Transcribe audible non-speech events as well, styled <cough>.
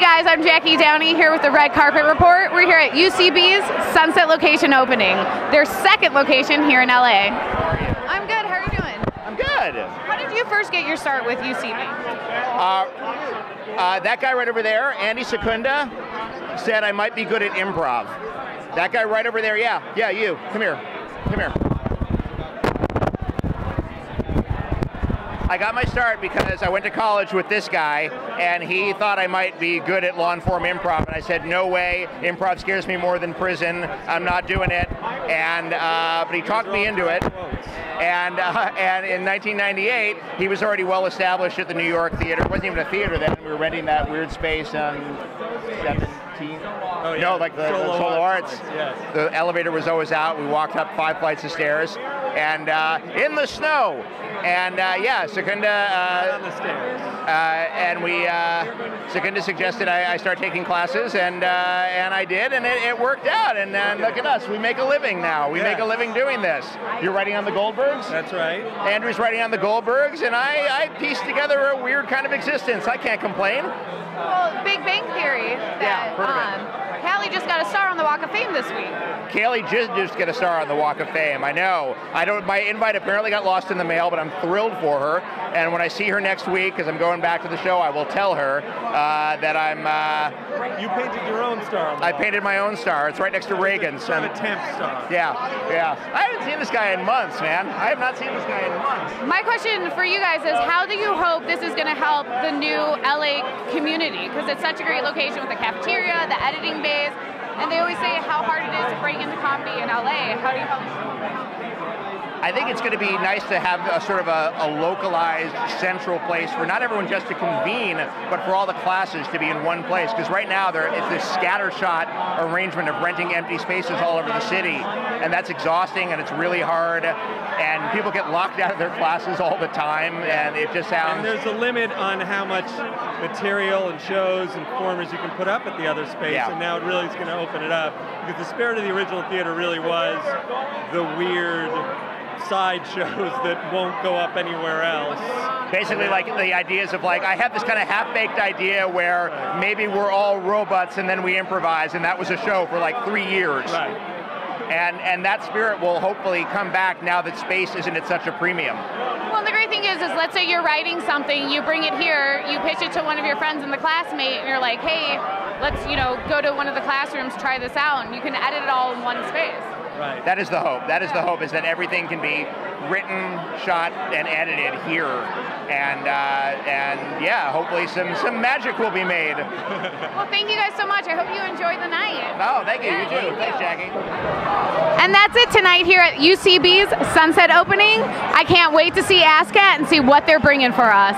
Hey guys, I'm Jaci Downey here with the Red Carpet Report. We're here at UCB's Sunset Location opening, their second location here in LA. How are you? I'm good. How are you doing? I'm good. How did you first get your start with UCB? Uh, uh, that guy right over there, Andy Secunda, said I might be good at improv. That guy right over there, yeah, yeah, you. Come here. Come here. I got my start because I went to college with this guy, and he thought I might be good at long form improv, and I said, "No way! Improv scares me more than prison. I'm not doing it." And uh, but he talked me into it. And uh, <laughs> and in 1998, he was already well established at the New York Theater. It wasn't even a theater then. We were renting that weird space on 17. Oh, yeah. No, like the the Solo Solo Arts. Arts. Yes. The elevator was always out. We walked up five flights of stairs, and uh, in the snow. And uh, yeah, Secunda. Uh, on the stairs. uh, and we uh, Secunda suggested I, I start taking classes, and uh, and I did, and it, it worked out. And, and look at us, we make a living now. We Yeah. make a living doing this. You're writing on the Goldbergs. That's right. Andrew's writing on the Goldbergs, and I, I pieced together a weird kind of existence. I can't complain. Well, Big Bang Theory. That, heard of um, Kaley just got a star on the Walk of Fame this week. Kaley just just get a star on the Walk of Fame. I know. I don't. My invite apparently got lost in the mail, but I'm thrilled for her. And when I see her next week, because I'm going back to the show, I will tell her uh, that I'm. Uh, You painted your own star. On the I painted my own star. It's right next to Reagan's. Sort of And- star. yeah, yeah. I haven't seen this guy in months, man. I have not seen this guy in months. My question for you guys is how do you hope this is going to help the new LA community? Because it's such a great location with the cafeteria, the editing bays, and they always say how hard it is to break into comedy in LA. How do you help? I think it's going to be nice to have a sort of a, a localized central place for not everyone just to convene, but for all the classes to be in one place. Because right now there it's this scattershot arrangement of renting empty spaces all over the city, and that's exhausting and it's really hard. And people get locked out of their classes all the time, and it just sounds. And there's a limit on how much material and shows and performers you can put up at the other space, Yeah. and now it really is going to open it up. Because the spirit of the original theater really was the weird side shows that won't go up anywhere else. Basically, like the ideas of like I have this kind of half-baked idea where maybe we're all robots and then we improvise, and that was a show for like three years. Right. and and that spirit will hopefully come back now that space isn't at such a premium. Well, the great thing is, is let's say you're writing something, you bring it here, you pitch it to one of your friends in the classmate, and you're like, hey, let's you know go to one of the classrooms, try this out, and you can edit it all in one space. Right. That is the hope. That is the hope is that everything can be written, shot, and edited here, and uh, and yeah, hopefully some some magic will be made. <laughs> Well, thank you guys so much. I hope you enjoy the night. Oh, thank you. Yeah, You too. thank Thanks, you. Jaci. And that's it tonight here at UCB's Sunset Opening. I can't wait to see ASSSSCAT and see what they're bringing for us.